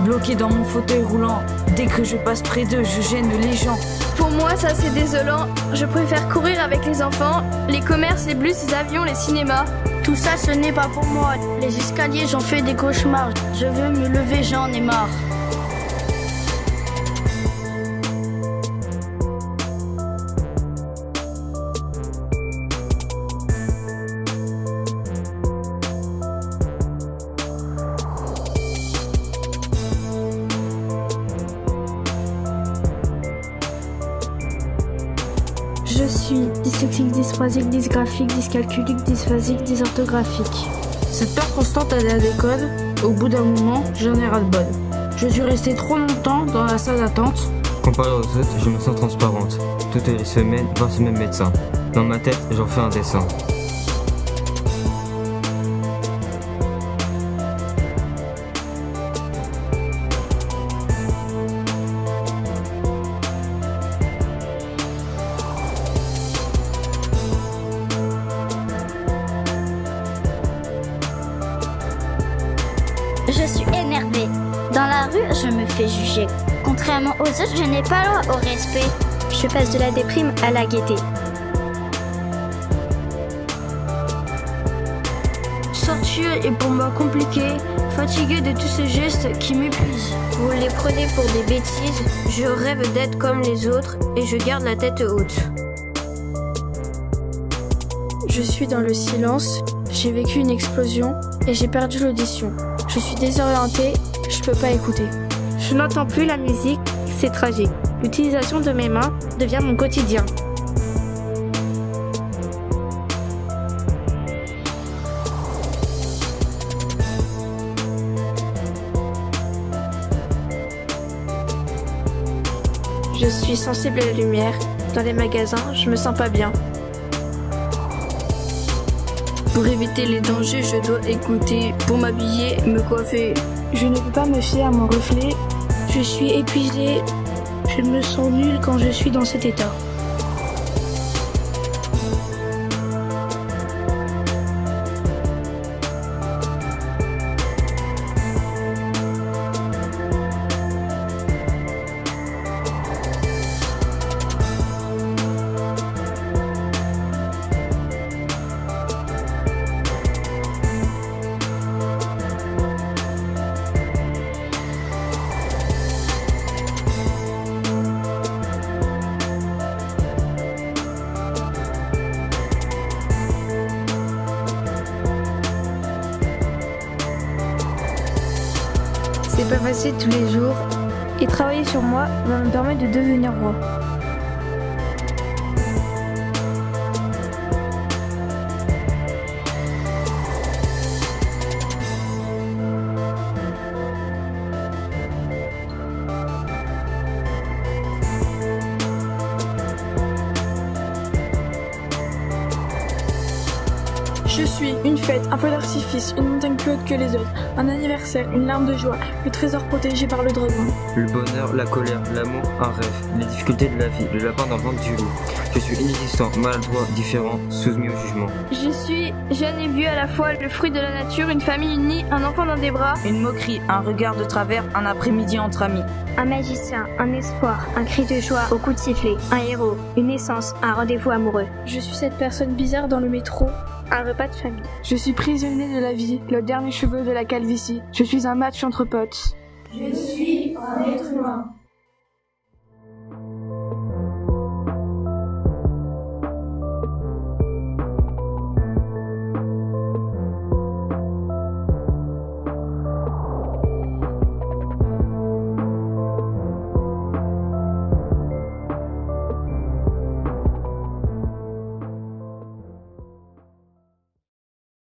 bloqué dans mon fauteuil roulant. Dès que je passe près d'eux, je gêne les gens. Pour moi, ça c'est désolant. Je préfère courir avec les enfants, les commerces, les bus, les avions, les cinémas. Tout ça, ce n'est pas pour moi. Les escaliers, j'en fais des cauchemars. Je veux me lever, j'en ai marre. Je suis dyslexique, dysprasique, dysgraphique, dyscalculique, dysphasique, dysorthographique. Cette peur constante d'aller à l'école, au bout d'un moment, j'en ai ras-le-bol. Je suis restée trop longtemps dans la salle d'attente. Comparé aux autres, je me sens transparente. Toutes les semaines, voir ce même médecin. Dans ma tête, j'en fais un dessin. Je suis énervée. Dans la rue, je me fais juger. Contrairement aux autres, je n'ai pas droit au respect. Je passe de la déprime à la gaieté. Sortir est pour moi compliqué, fatigué de tous ces gestes qui m'épuisent. Vous les prenez pour des bêtises, je rêve d'être comme les autres et je garde la tête haute. Je suis dans le silence, j'ai vécu une explosion et j'ai perdu l'audition. Je suis désorientée, je peux pas écouter. Je n'entends plus la musique, c'est tragique. L'utilisation de mes mains devient mon quotidien. Je suis sensible à la lumière. Dans les magasins, je me sens pas bien. Pour éviter les dangers, je dois écouter. Pour m'habiller, me coiffer. Je ne peux pas me fier à mon reflet. Je suis épuisée. Je me sens nulle quand je suis dans cet état. C'est pas facile tous les jours et travailler sur moi va me permettre de devenir roi. Je suis une fête, un feu d'artifice, une montagne plus haute que les autres, un anniversaire, une larme de joie, le trésor protégé par le dragon. Le bonheur, la colère, l'amour, un rêve. Les difficultés de la vie, le lapin dans le ventre du loup. Je suis inexistant, maladroit, différent, soumis au jugement. Je suis jeune et vieux à la fois, le fruit de la nature, une famille unie, un enfant dans des bras. Une moquerie, un regard de travers, un après-midi entre amis. Un magicien, un espoir, un cri de joie au coup de sifflet, un héros, une naissance, un rendez-vous amoureux. Je suis cette personne bizarre dans le métro. Un repas de famille. Je suis prisonnier de la vie, le dernier cheveu de la calvitie. Je suis un match entre potes. Je suis un être humain.